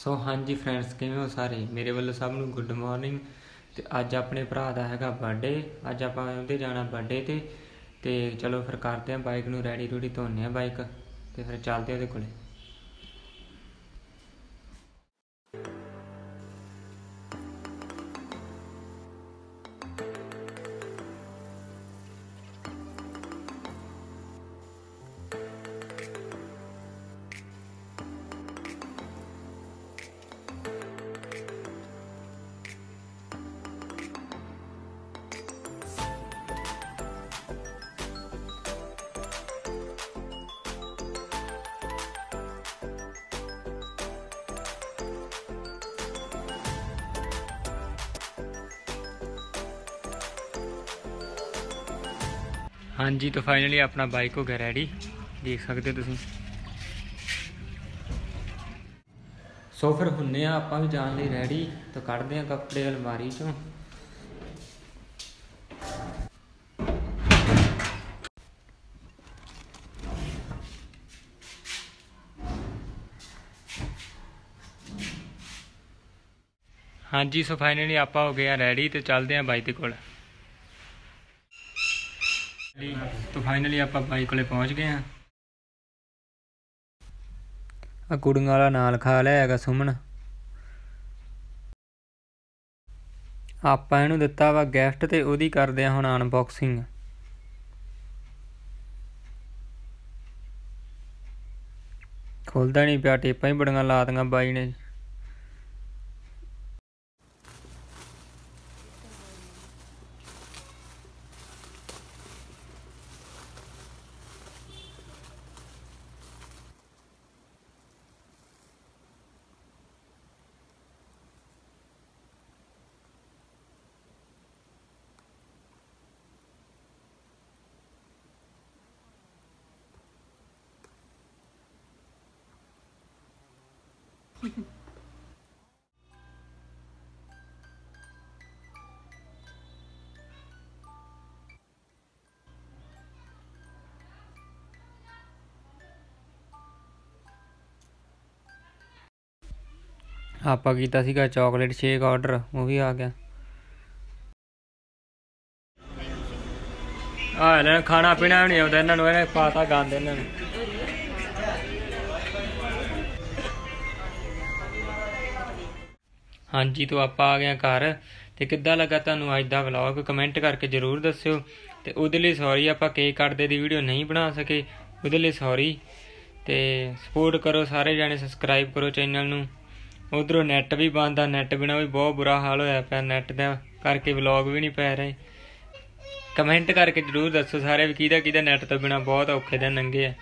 ਸੋ ਹਾਂਜੀ ਫਰੈਂਡਸ, ਕਿਵੇਂ ਹੋ ਸਾਰੇ? ਮੇਰੇ ਵੱਲੋਂ ਸਭ ਨੂੰ ਗੁੱਡ ਮਾਰਨਿੰਗ ਤੇ ਅੱਜ ਆਪਣੇ ਭਰਾ ਦਾ ਹੈਗਾ ਬਰਥਡੇ ਅੱਜ ਆਪਾਂ ਉਹਦੇ ਜਾਣਾ ਬਰਥਡੇ ਤੇ ਤੇ ਚਲੋ ਫਿਰ ਕਰਦੇ ਆਂ ਬਾਈਕ ਨੂੰ ਰੈਡੀ ਰੂਡੀ ਧੋਨੇ ਆ ਬਾਈਕ ਤੇ ਫਿਰ ਚੱਲਦੇ ਉਹਦੇ ਕੋਲੇ। ਹਾਂਜੀ, ਤਾਂ ਫਾਈਨਲੀ ਆਪਣਾ ਬਾਈਕ ਹੋ ਗਿਆ ਰੈਡੀ ਦੇਖ ਸਕਦੇ ਹੋ ਤੁਸੀਂ। ਸੋ ਫਿਰ ਹੁੰਨੇ ਆ ਆਪਾਂ ਵੀ ਜਾਣ ਲਈ ਰੈਡੀ ਤਾਂ ਕੱਢਦੇ ਆ ਕੱਪੜੇ ਅਲਮਾਰੀ ਚੋਂ। ਹਾਂਜੀ, ਸੋ ਫਾਈਨਲੀ ਆਪਾਂ ਹੋ ਗਏ ਆ ਰੈਡੀ ਤੇ ਚੱਲਦੇ ਆ ਬਾਈ ਦੇ ਕੋਲ। ਤਾਂ ਫਾਈਨਲੀ ਆਪਾਂ ਬਾਈ ਕੋਲੇ ਪਹੁੰਚ ਗਏ ਆ ਆ ਕੁੜੀਆਂ ਵਾਲਾ ਨਾਲ ਖਾ ਲਿਆ ਹੈਗਾ ਸੁਮਨ। ਆਪਾਂ ਇਹਨੂੰ ਦਿੱਤਾ ਵਾ ਗਿਫਟ ਤੇ ਉਹਦੀ ਕਰਦੇ ਆ ਹੁਣ ਅਨਬਾਕਸਿੰਗ ਖੁੱਲਦਾ ਨਹੀਂ ਪਿਆ, ਟੇਪਾਂ ਹੀ ਬੜੀਆਂ ਲਾਤੀਆਂ ਬਾਈ ਨੇ। ਆਪਾਂ ਕੀਤਾ ਸੀਗਾ ਚਾਕਲੇਟ ਸ਼ੇਕ ਆਰਡਰ ਉਹ ਵੀ ਆ ਗਿਆ ਆ ਲੈ ਖਾਣਾ ਪੀਣਾ ਵੀ ਨਹੀਂ ਆਉਂਦਾ ਇਹਨਾਂ ਨੂੰ ਇਹਨੇ ਪਾਤਾ ਗੰਦ ਇਹਨਾਂ ਨੂੰ ਹਾਂਜੀ, ਤੋਂ ਆਪਾਂ ਆ ਗਏ ਘਰ। ਤੇ ਕਿੱਦਾਂ ਲੱਗਾ ਤੁਹਾਨੂੰ ਅੱਜ ਦਾ ਵਲੌਗ ਕਮੈਂਟ ਕਰਕੇ ਜਰੂਰ ਦੱਸਿਓ। ਤੇ ਉਹਦੇ ਲਈ ਸੌਰੀ ਆਪਾਂ ਕੇਕ ਕੱਟਦੇ ਦੀ ਵੀਡੀਓ ਨਹੀਂ ਬਣਾ ਸਕੇ। ਉਹਦੇ ਲਈ ਸੌਰੀ ਤੇ ਸਪੋਰਟ ਕਰੋ ਸਾਰੇ ਜਾਣੇ ਸਬਸਕ੍ਰਾਈਬ ਕਰੋ ਚੈਨਲ ਨੂੰ। ਉਧਰੋਂ ਨੈਟ ਵੀ ਬੰਦ ਆ ਨੈਟ ਬਿਨਾ ਵੀ ਬਹੁਤ ਬੁਰਾ ਹਾਲ ਹੋਇਆ ਪਿਆ ਨੈਟ ਦਾ। ਕਰਕੇ ਵਲੌਗ ਵੀ ਨਹੀਂ ਪੈ ਰਹੇ। ਕਮੈਂਟ ਕਰਕੇ ਜਰੂਰ ਦੱਸੋ ਸਾਰੇ ਵੀ ਕਿਹਦਾ ਕਿਹਦਾ ਨੈਟ ਤੋਂ ਬਿਨਾ ਬਹੁਤ ਔਖੇ ਦਿਨ ਲੰਘੇ ਆ।